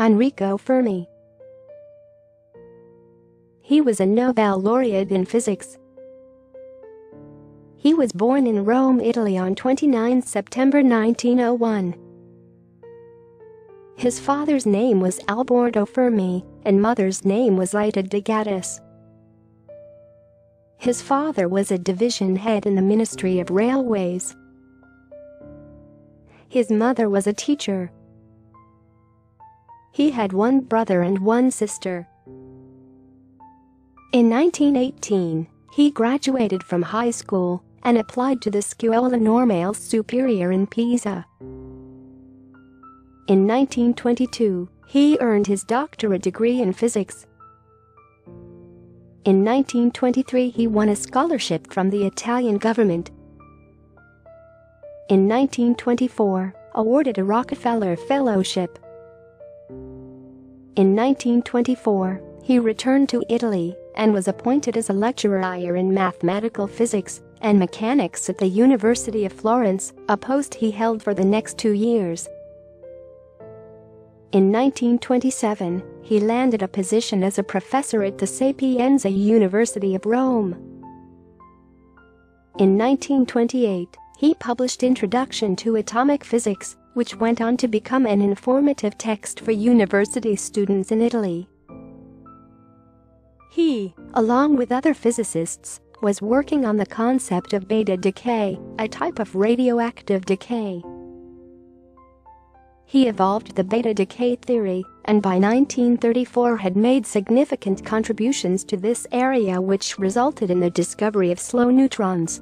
Enrico Fermi. He was a Nobel laureate in physics. He was born in Rome, Italy on 29 September 1901. His father's name was Alberto Fermi, and mother's name was Ida de Gattis. His father was a division head in the Ministry of Railways. His mother was a teacher. He had one brother and one sister. In 1918, he graduated from high school and applied to the Scuola Normale Superiore in Pisa. In 1922, he earned his doctorate degree in physics. In 1923 he won a scholarship from the Italian government. In 1924, awarded a Rockefeller Fellowship. In 1924, he returned to Italy and was appointed as a lecturer in mathematical physics and mechanics at the University of Florence, a post he held for the next two years. In 1927, he landed a position as a professor at the Sapienza University of Rome. In 1928, he published Introduction to Atomic Physics, which went on to become an informative text for university students in Italy. He, along with other physicists, was working on the concept of beta decay, a type of radioactive decay. He evolved the beta decay theory and by 1934 had made significant contributions to this area which resulted in the discovery of slow neutrons.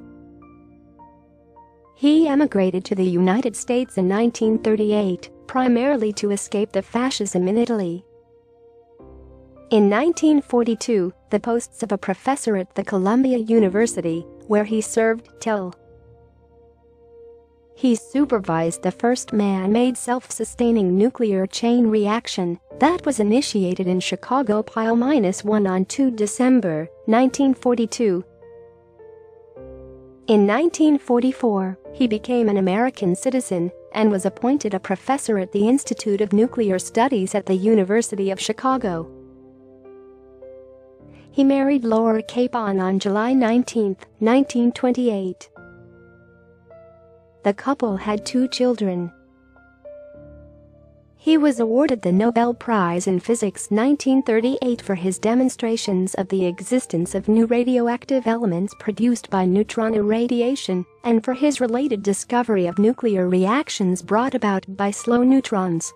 He emigrated to the United States in 1938, primarily to escape the fascism in Italy. In 1942, the posts of a professor at the Columbia University, where he served till he supervised the first man-made self-sustaining nuclear chain reaction that was initiated in Chicago Pile-1 on 2 December 1942. In 1944, he became an American citizen and was appointed a professor at the Institute of Nuclear Studies at the University of Chicago. He married Laura Capon on July 19, 1928. The couple had two children. He was awarded the Nobel Prize in Physics 1938 for his demonstrations of the existence of new radioactive elements produced by neutron irradiation and for his related discovery of nuclear reactions brought about by slow neutrons.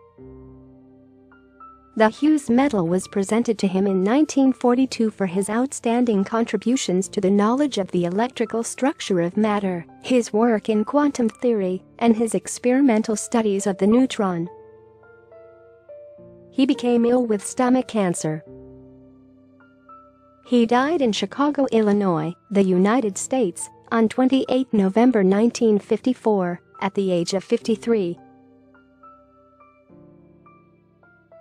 The Hughes Medal was presented to him in 1942 for his outstanding contributions to the knowledge of the electrical structure of matter, his work in quantum theory, and his experimental studies of the neutron. He became ill with stomach cancer. He died in Chicago, Illinois, the United States, on 28 November 1954, at the age of 53.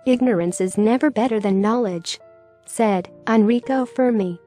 Ignorance is never better than knowledge, said Enrico Fermi.